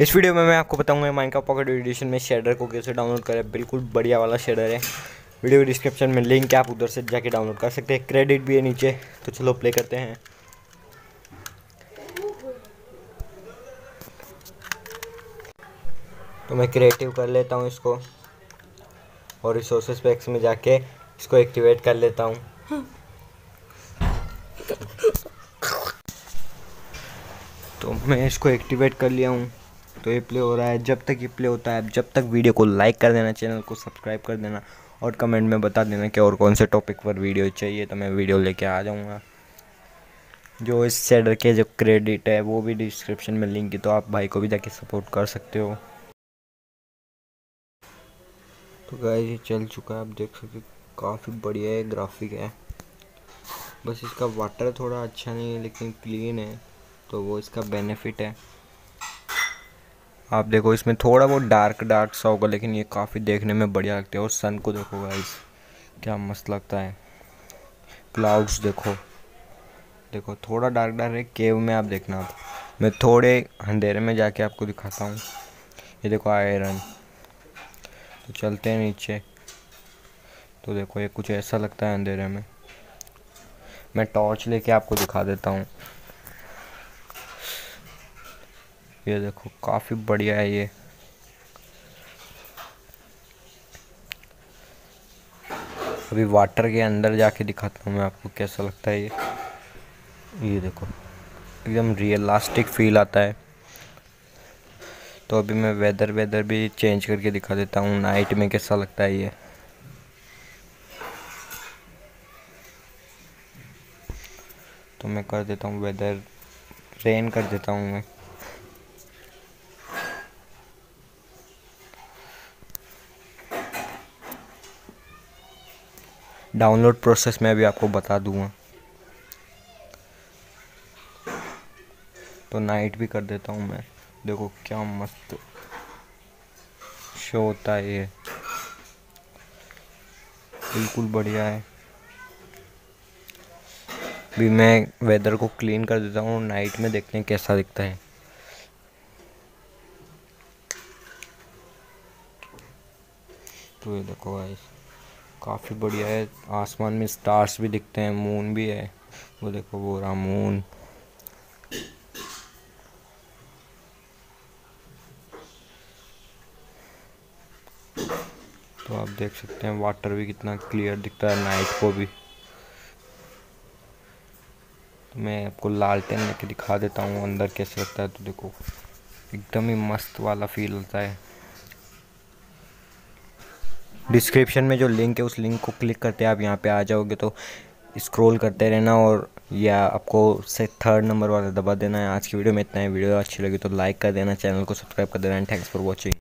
इस वीडियो में मैं आपको बताऊँगा माइनका पॉकेट एडिशन में शेडर को कैसे डाउनलोड करें। बिल्कुल बढ़िया वाला शेडर है। वीडियो डिस्क्रिप्शन में लिंक है, आप उधर से जाके डाउनलोड कर सकते हैं। क्रेडिट भी है नीचे तो चलो प्ले करते हैं। तो मैं क्रिएटिव कर लेता हूँ इसको, और रिसोर्सेज पैक्स में जाके इसको एक्टिवेट कर लेता हूँ। तो मैं इसको एक्टिवेट कर लिया हूँ। तो ये प्ले हो रहा है। जब तक ये प्ले होता है, जब तक वीडियो को लाइक कर देना चैनल को सब्सक्राइब कर देना और कमेंट में बता देना कि और कौन से टॉपिक पर वीडियो चाहिए तो मैं वीडियो लेके आ जाऊँगा। जो इस शेडर के जो क्रेडिट है, वो भी डिस्क्रिप्शन में लिंक है तो आप भाई को भी जाके सपोर्ट कर सकते हो। तो गाय ये चल चुका है। आप देख सकते काफ़ी बढ़िया है ग्राफिक है। बस इसका वाटर थोड़ा अच्छा नहीं है, लेकिन क्लीन है तो वो इसका बेनिफिट है। आप देखो, इसमें थोड़ा बहुत डार्क डार्क सा होगा, लेकिन ये काफ़ी देखने में बढ़िया लगता है। और सन को देखो गाइस क्या मस्त लगता है। क्लाउड्स देखो। देखो, थोड़ा डार्क डार्क है केव में आप देखना आप। मैं थोड़े अंधेरे में जाके आपको दिखाता हूँ। ये देखो आयरन तो चलते हैं नीचे। तो देखो, ये कुछ ऐसा लगता है अंधेरे में। मैं टॉर्च लेके आपको दिखा देता हूँ। ये देखो, काफ़ी बढ़िया है ये। अभी वाटर के अंदर जाके दिखाता हूँ मैं आपको कैसा लगता है ये। ये देखो, एकदम रियलास्टिक फील आता है। तो अभी मैं वेदर वेदर भी चेंज करके दिखा देता हूँ नाइट में कैसा लगता है ये। तो मैं कर देता हूँ वेदर रेन कर देता हूँ मैं। डाउनलोड प्रोसेस में भी आपको बता दूँगा। तो नाइट भी कर देता हूँ मैं। देखो क्या मस्त शो होता है ये। बिल्कुल बढ़िया है। अभी मैं वेदर को क्लीन कर देता हूँ, नाइट में देखते हैं कैसा दिखता है। तो ये देखो गाइस काफ़ी बढ़िया है। आसमान में स्टार्स भी दिखते हैं मून भी है। वो देखो, वो रहा मून तो आप देख सकते हैं वाटर भी कितना क्लियर दिखता है नाइट को भी। तो मैं आपको लालटेन लेके दिखा देता हूँ, अंदर कैसे लगता है तो देखो। एकदम ही मस्त वाला फील होता है। डिस्क्रिप्शन में जो लिंक है, उस लिंक को क्लिक करते आप यहाँ पे आ जाओगे तो स्क्रॉल करते रहना और या आपको से थर्ड नंबर वाला दबा देना है। आज की वीडियो में इतना है। वीडियो अच्छी लगी तो लाइक कर देना, चैनल को सब्सक्राइब कर देना थैंक्स फॉर वॉचिंग